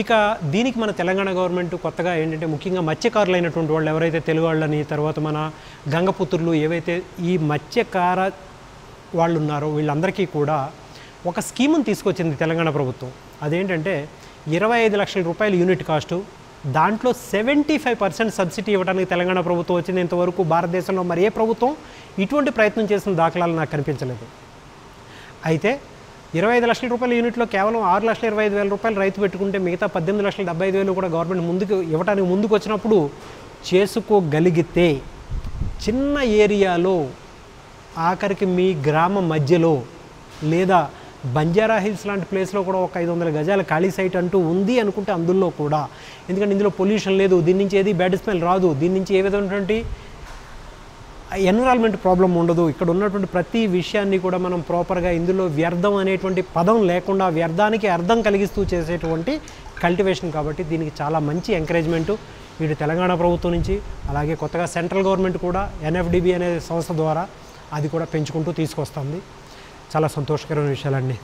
ఇక దీనికి మన తెలంగాణ గవర్నమెంట్ కొత్తగా ఏంటంటే ముఖ్యంగా మత్స్యకారులు అయినటువంటి వాళ్ళు ఎవరైతే తెలుగు వాళ్ళని తర్వాత మన గంగపుత్రులు ఏవైతే ఈ మత్స్యకార వాళ్ళు ఉన్నారో వీళ్ళందరికీ కూడా ఒక స్కీమును తీసుకొచ్చింది తెలంగాణ ప్రభుత్వం. అదేంటంటే ఇరవై ఐదు లక్షల రూపాయలు యూనిట్ కాస్టు దాంట్లో సెవెంటీ ఫైవ్ పర్సెంట్ సబ్సిడీ ఇవ్వడానికి తెలంగాణ ప్రభుత్వం వచ్చింది. ఇంతవరకు భారతదేశంలో మరి ఏ ప్రభుత్వం ఇటువంటి ప్రయత్నం చేసిన దాఖలాలు నాకు కనిపించలేదు. అయితే ఇరవై ఐదు లక్షల రూపాయల యూనిట్లో కేవలం ఆరు లక్షల ఇరవై ఐదు వేల రూపాయలు రైతు పెట్టుకుంటే మిగతా పద్దెనిమిది లక్షల డెబ్బై ఐదు వేలు కూడా గవర్నమెంట్ ముందుకు ఇవ్వడానికి ముందుకు వచ్చినప్పుడు చేసుకోగలిగితే చిన్న ఏరియాలో ఆఖరికి మీ గ్రామ మధ్యలో లేదా బంజారా హిల్స్ లాంటి ప్లేస్లో కూడా ఒక ఐదు వందల గజాల ఖాళీ సైట్ అంటూ ఉంది అనుకుంటే అందులో కూడా. ఎందుకంటే ఇందులో పొల్యూషన్ లేదు దీని నుంచి ఏది బ్యాడ్ స్మెల్ రాదు. దీని నుంచి ఏ విధమైనటువంటి ఎన్విరాన్మెంట్ ప్రాబ్లం ఉండదు. ఇక్కడ ఉన్నటువంటి ప్రతి విషయాన్ని కూడా మనం ప్రాపర్గా ఇందులో వ్యర్థం అనేటువంటి పదం లేకుండా వ్యర్థానికి అర్థం కలిగిస్తూ చేసేటువంటి కల్టివేషన్ కాబట్టి దీనికి చాలా మంచి ఎంకరేజ్మెంటు వీడు తెలంగాణ ప్రభుత్వం నుంచి అలాగే కొత్తగా సెంట్రల్ గవర్నమెంట్ కూడా ఎన్ఎఫ్డిబి అనే సంస్థ ద్వారా అది కూడా పెంచుకుంటూ తీసుకొస్తుంది. చాలా సంతోషకరమైన విషయాలండి.